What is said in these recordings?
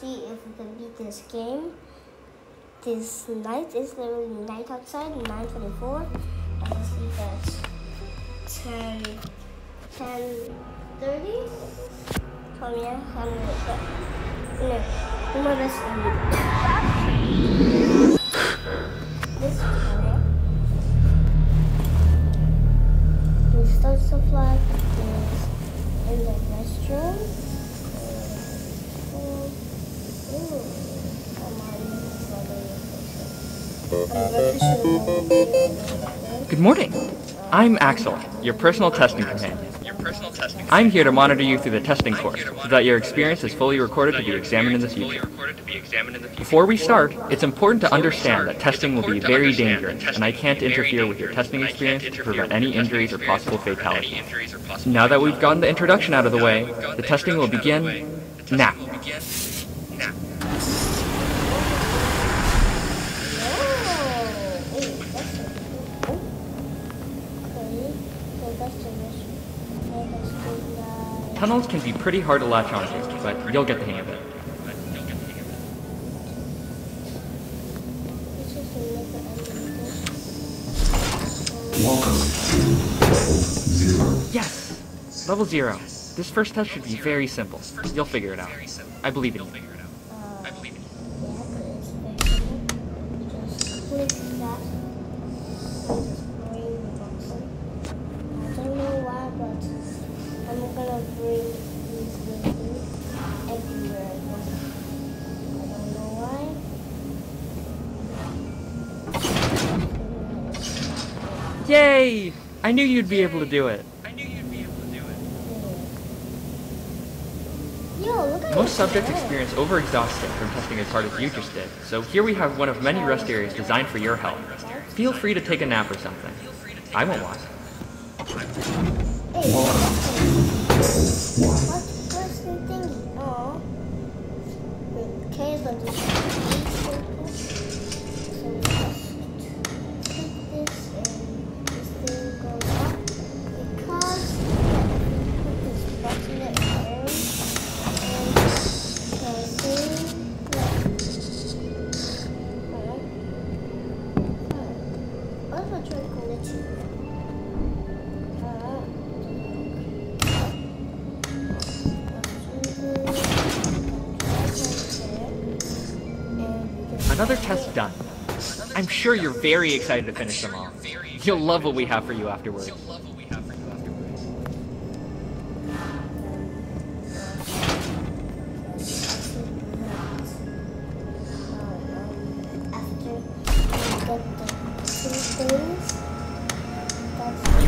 see if we can beat this game. This night is literally night outside, 9.24. I sleep at 10, 10 30. Come here, I'm gonna No, do my best to read. This color. The start supply is in the restroom. Uh, ooh, I'm already Good morning. I'm Axel, your personal testing companion. I'm here to monitor you through the testing course, so that your experience is fully recorded to be examined in the future. Before we start, it's important to understand that testing will be very dangerous, and I can't interfere with your testing experience to prevent any injuries or possible fatalities. Now that we've gotten the introduction out of the way, the testing will begin now. Tunnels can be pretty hard to latch onto, but you'll get the hang of it. Yes! Level zero. This first test should be very simple. You'll figure it out. I believe in you. Yay! I knew you'd be able to do it. Most subjects experience overexhaustion from testing as hard as you just did, so here we have one of many rest areas designed for your health. Feel free to take a nap or something. I won't watch. Another test done. I'm sure you're very excited to finish them all. You'll love what we have for you afterwards. You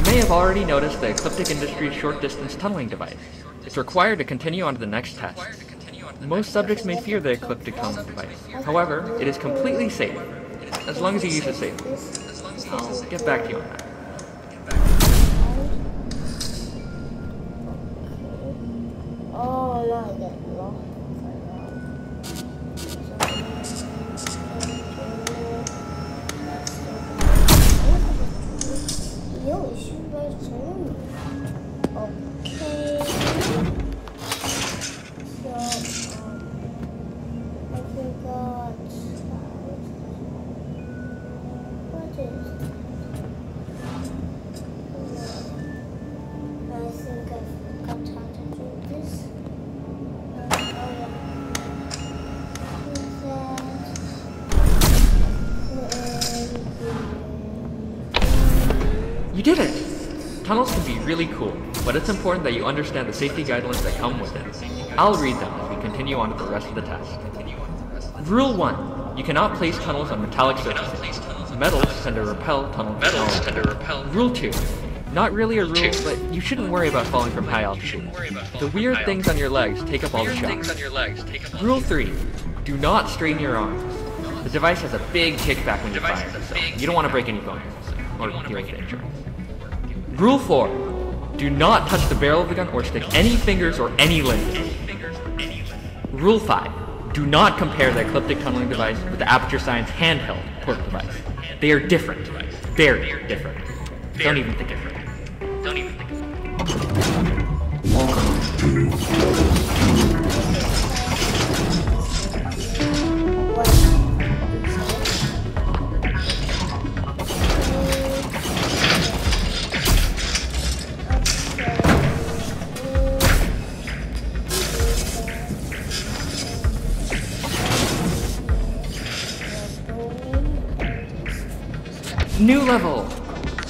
may have already noticed the Ecliptic Industries short distance tunneling device. It's required to continue on to the next test. Most subjects may fear the ecliptic tunneling device. However, it is completely safe, as long as you use it safely. I'll get back to you on that. Oh, I get lost. Did it! Tunnels can be really cool, but it's important that you understand the safety guidelines that come with it. I'll read them as we continue on to the rest of the test. Rule 1. You cannot place tunnels on metallic surfaces. Metals tend to repel tunnel Metals tend to repel. Rule 2. Not really a rule, but you shouldn't worry about falling from high altitude. The weird things on your legs take up all the shots. Rule 3. Do not strain your arms. The device has a big kickback when you fire, so you don't want to break any bones or deal with injury. Rule 4. Do not touch the barrel of the gun or stick any fingers or any lenses. Rule 5. Do not compare the ecliptic tunneling device with the Aperture Science handheld portal device. They are different. Very different. Don't even think of it. Don't even think of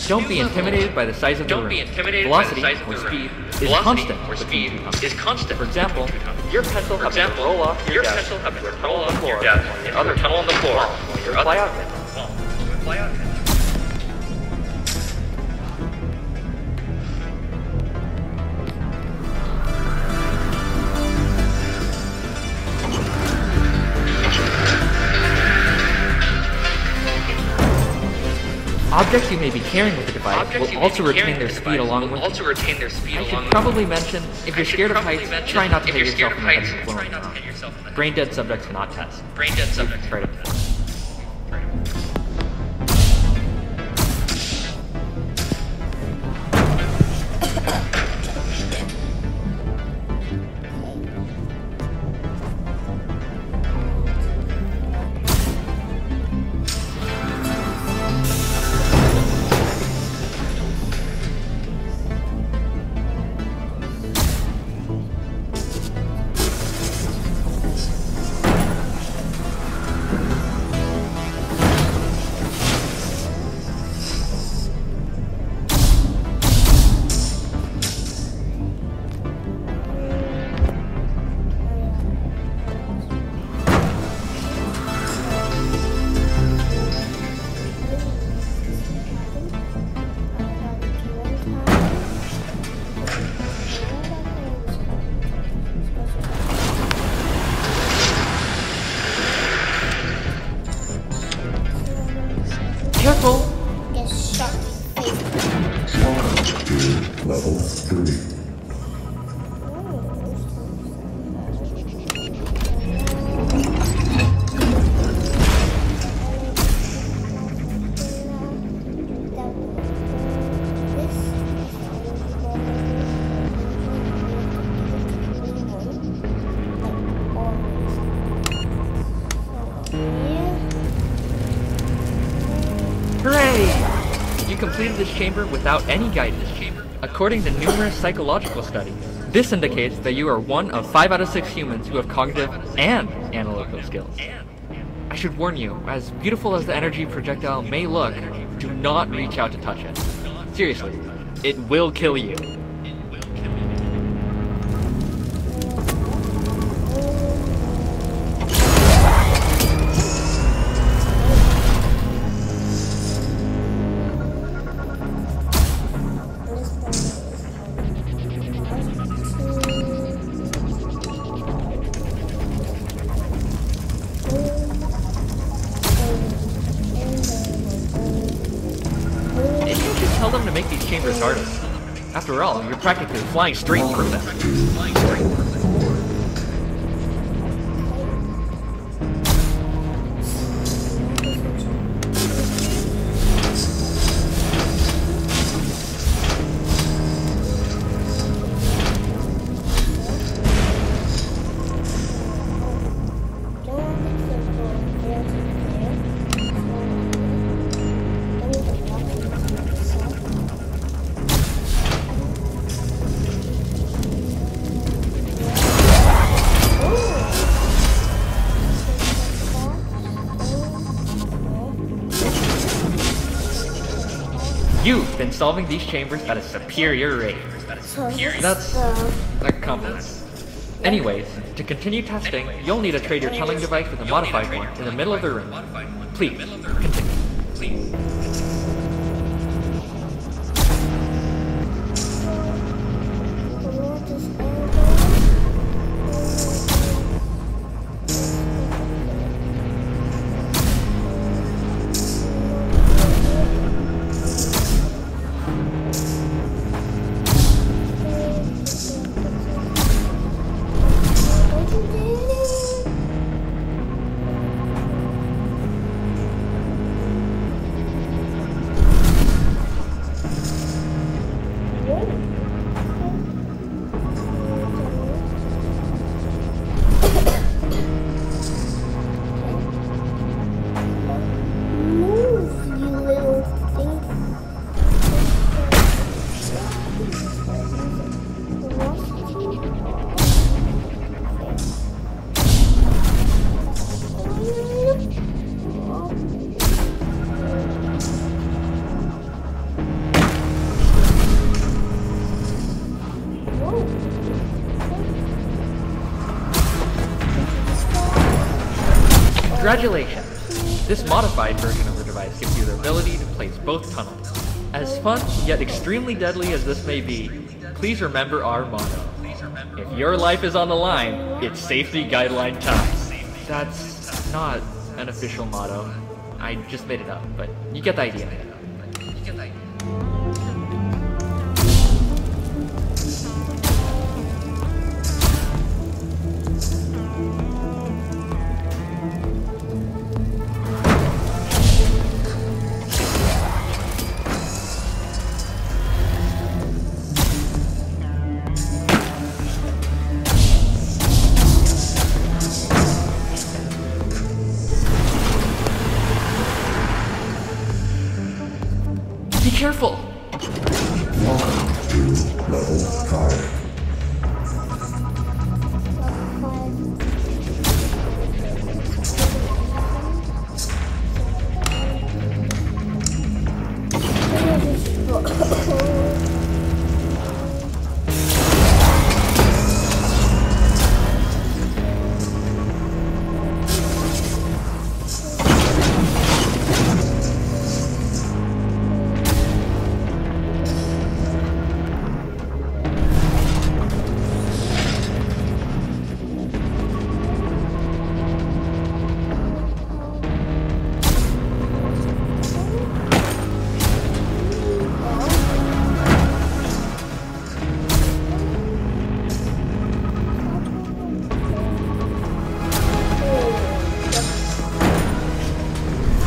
Don't be intimidated by the size of the room. be intimidated Velocity by the size of or the speed is constant or speed is constant. For example, between two tunnels. your pencil happens to roll off your, your desk pencil to a tunnel roll on the off floor, your desk your other tunnel on the floor, your your other. Well, fly out pencil. Objects you may be carrying with the device Objects will also retain their speed along with also retain their speed I along should probably mention, if you're scared of heights, try not to hit yourself in the head heights, with try not to hit yourself in the head. Brain dead subjects cannot test. Brain dead subjects. Try Level 3. Chamber without any guidance. According to numerous psychological studies, this indicates that you are one of 5 out of 6 humans who have cognitive and analytical skills. I should warn you, as beautiful as the energy projectile may look, do not reach out to touch it. Seriously, it will kill you. After all, you're practically flying straight through them. Solving these chambers at a superior rate. That's a compliment. Anyways, to continue testing, you'll need to trade your tunneling device with a modified one in the middle of the room. Please, continue. Congratulations! This modified version of the device gives you the ability to place both tunnels. As fun, yet extremely deadly as this may be, please remember our motto. If your life is on the line, it's safety guideline time. That's not an official motto. I just made it up, but you get the idea. Careful!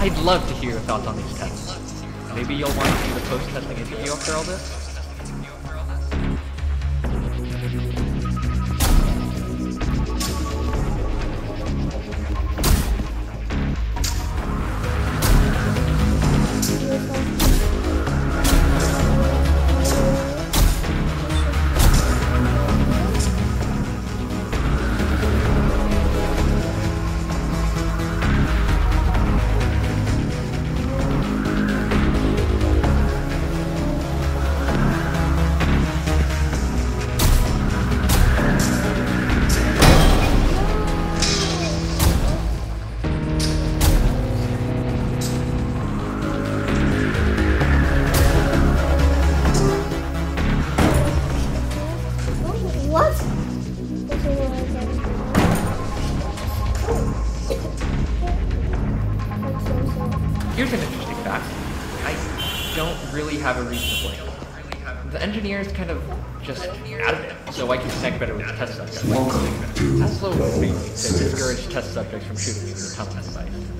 I'd love to hear your thoughts on these tests. Maybe you'll want to do the post-testing interview after all this? Here's an interesting fact. I don't really have a reason to blame. The engineer is kind of just out of it, so I can connect better with test subjects. Tesla was made to discourage test subjects from shooting using the autonomous device.